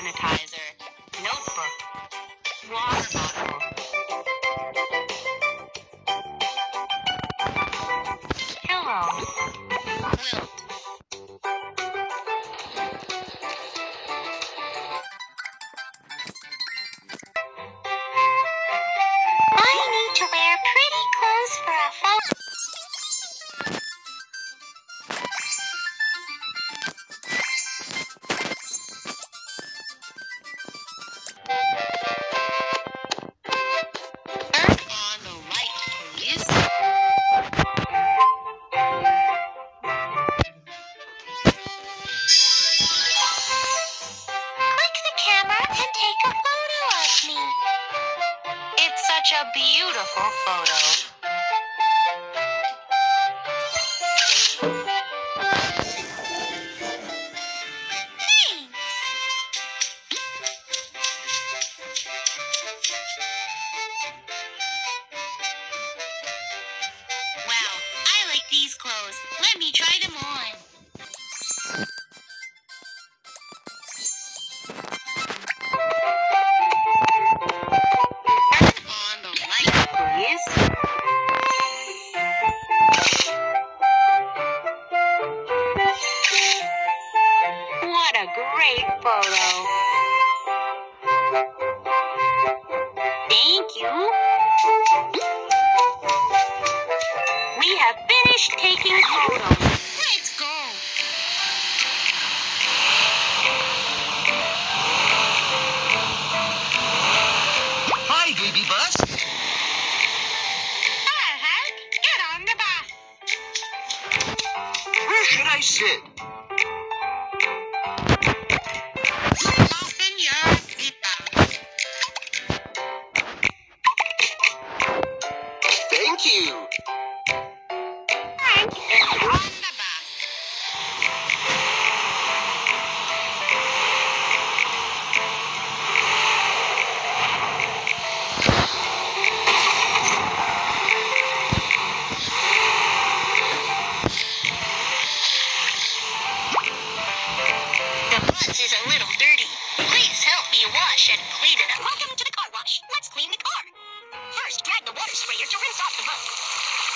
sanitizer, notebook, water bottle. Pillow. Quilt. Such a beautiful photo. Thanks. Wow, I like these clothes. Let me try them on. Photo. Thank you. We have finished taking photos. Let's go. Hi, baby bus. Get on the bus. Where should I sit? Thank you. On the bus. The bus is a little dirty. Please help me wash and clean it up. Welcome to the car wash. Let's clean the car. First, drag the water sprayer to rinse off the boat.